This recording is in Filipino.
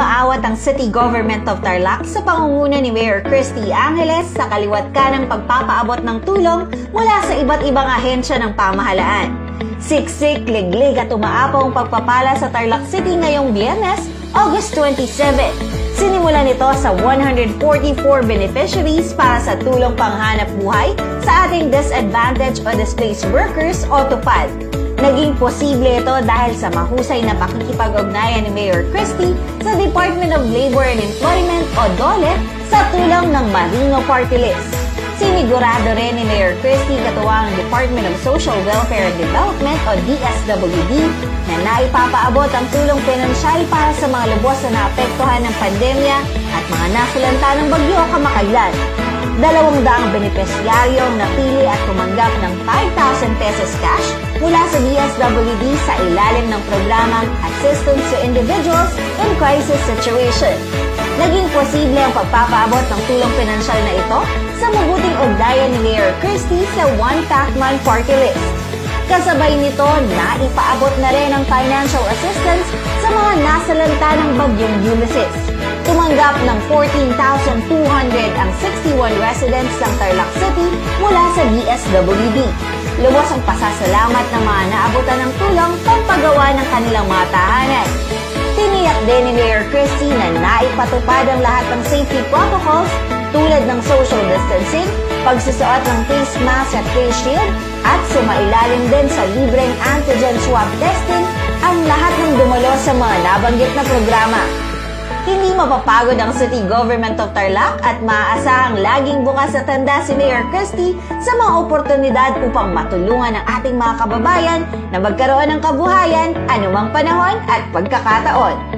umaawat ang City Government of Tarlac sa pangunguna ni Mayor Christy Angeles sa kaliwat ka ng pagpapaabot ng tulong mula sa iba't ibang ahensya ng pamahalaan. Siksik, liglig at umaapong pagpapala sa Tarlac City ngayong Biyernes, August 27. Sinimula nito sa 144 beneficiaries para sa tulong panghanap buhay sa ating disadvantaged o displaced workers o TUPAD. Naging posible ito dahil sa mahusay na pakikipag-ugnayan ni Mayor Christie sa Department of Labor and Employment o DOLE sa tulong ng Marino Party List. Sinigurado rin ni Mayor Christie katuwang Department of Social Welfare and Development o DSWD na naipapaabot ang tulong pinansyal para sa mga lubos na naapektuhan ng pandemya at mga nasulanta ng bagyo kamakailan. Dalawang benepisyaryo napili at tumanggap ng 5,000 pesos cash mula sa DSWD sa ilalim ng programang Assistance to Individuals in Crisis Situation. Naging posible ang pagpapaabot ng tulong pinansyal na ito sa mabuting ugnayan ni Mayor Christie sa One Pacman Party List. Kasabay nito, naipaabot na rin ang financial assistance sa mga nasalanta ng bagyong Ulysses. Tumanggap ng 14,200 ang 61 residents ng Tarlac City mula sa DSWD. Lubos ang pasasalamat ng mga naabutan ng tulong pampagawa ng kanilang mga tahanan. Tiniyak din ni Mayor Christie na naipatupad ang lahat ng safety protocols tulad ng social distancing, pagsusuot ng face mask at face shield, at sumailalim din sa libreng antigen swab testing ang lahat ng dumalo sa mga nabanggit na programa. Hindi mapapagod ang City Government of Tarlac at maaasahang laging bukas sa tanda si Mayor Christie sa mga oportunidad upang matulungan ang ating mga kababayan na magkaroon ng kabuhayan anumang panahon at pagkakataon.